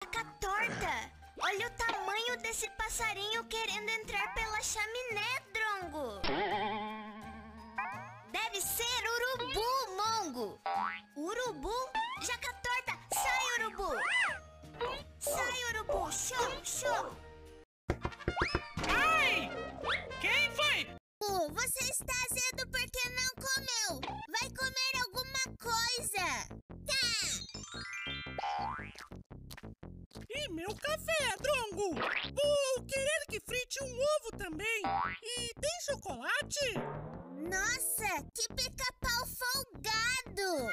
Caca torta! Olha o tamanho desse passarinho querendo entrar pela chaminé, Drongo! Deve ser urubu, Mongo! Urubu? Jaca é torta, sai, urubu! Sai, urubu! Show, show! Ai! Quem foi? Você está azedo porque não comeu! Vai comer alguma coisa! Meu café, Drongo! Vou querer que frite um ovo também! E tem chocolate? Nossa, que pica-pau folgado!